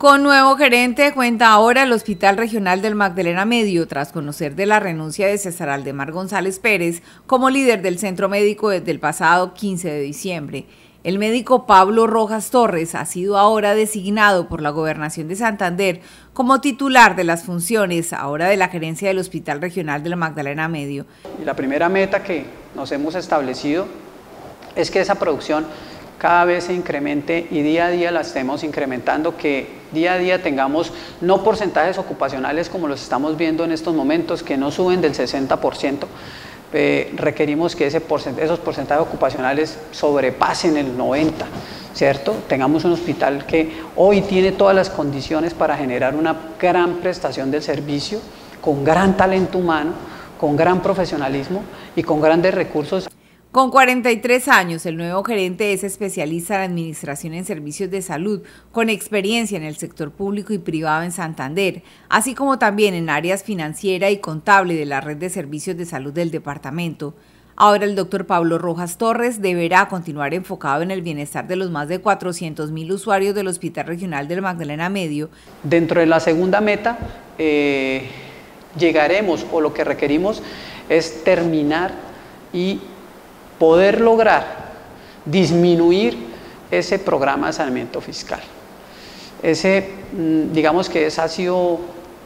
Con nuevo gerente cuenta ahora el Hospital Regional del Magdalena Medio tras conocer de la renuncia de César Aldemar González Pérez como líder del centro médico desde el pasado 15 de diciembre. El médico Pablo Rojas Torres ha sido ahora designado por la Gobernación de Santander como titular de las funciones ahora de la gerencia del Hospital Regional del Magdalena Medio. La primera meta que nos hemos establecido es que esa producción cada vez se incremente y día a día la estemos incrementando, que día a día tengamos no porcentajes ocupacionales como los estamos viendo en estos momentos, que no suben del 60%, eh, requerimos que ese esos porcentajes ocupacionales sobrepasen el 90%, ¿cierto? Tengamos un hospital que hoy tiene todas las condiciones para generar una gran prestación del servicio, con gran talento humano, con gran profesionalismo y con grandes recursos. Con 43 años, el nuevo gerente es especialista en administración en servicios de salud, con experiencia en el sector público y privado en Santander, así como también en áreas financiera y contable de la red de servicios de salud del departamento. Ahora el doctor Pablo Rojas Torres deberá continuar enfocado en el bienestar de los más de 400 mil usuarios del Hospital Regional del Magdalena Medio. Dentro de la segunda meta, eh, llegaremos o lo que requerimos es terminar y poder lograr disminuir ese programa de saneamiento fiscal. Ese, mm, digamos que ese ha sido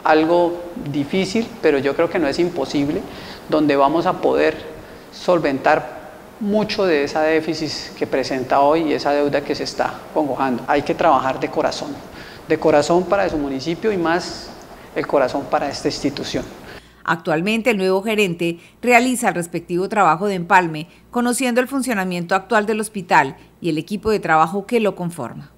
algo difícil, pero yo creo que no es imposible, donde vamos a poder solventar mucho de esa déficit que presenta hoy y esa deuda que se está congojando. Hay que trabajar de corazón, de corazón para su municipio y más el corazón para esta institución. Actualmente el nuevo gerente realiza el respectivo trabajo de empalme, conociendo el funcionamiento actual del hospital y el equipo de trabajo que lo conforma.